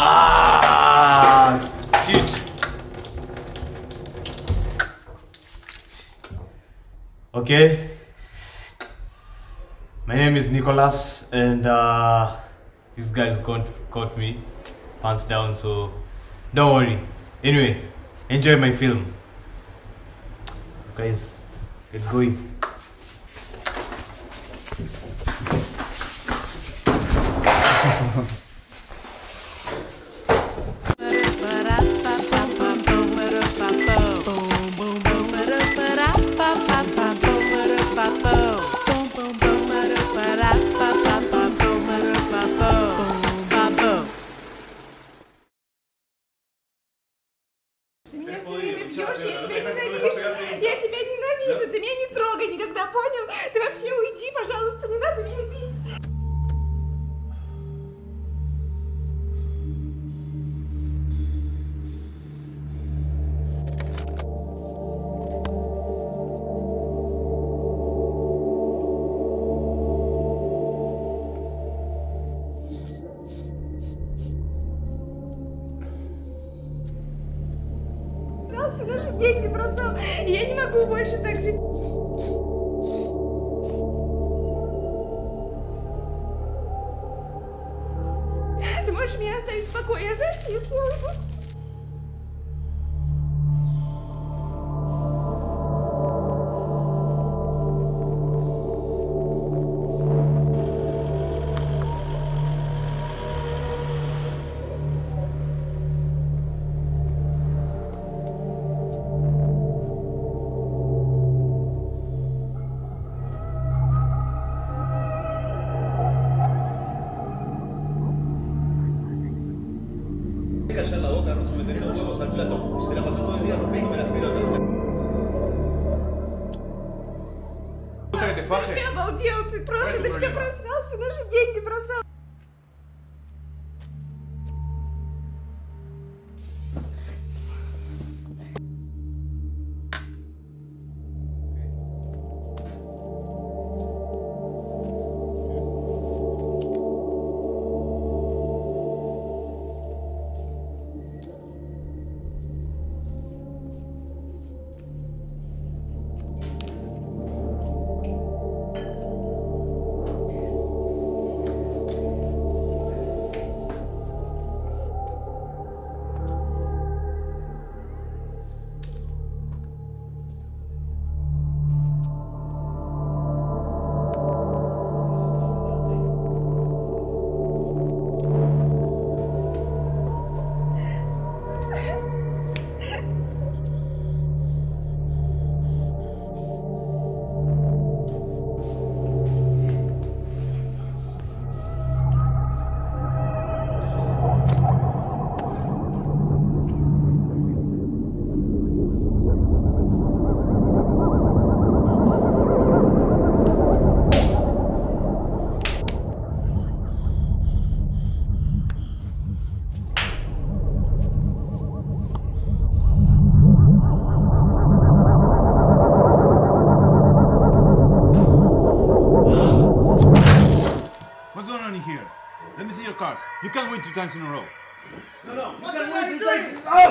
Ah, shit. Okay. My name is Nicholas, and uh, these guys caught, caught me pants down, so don't worry. Anyway, enjoy my film. Guys, get going. Понял? Ты вообще уйди, пожалуйста, не надо меня бить. Все наши деньги, просрал. И я не могу больше так жить. 我也是 LG. Callar la boca, no se metería los huevos al plato. Se te la pasó todo el día rompiéndome las pelotas. ¿Gusta que te Ты faje? обалдел, ты просто, ты все просрал, все наши деньги просрал. Let me see your cards. You can't win two times in a row. No, no, you can't win two times. Oh!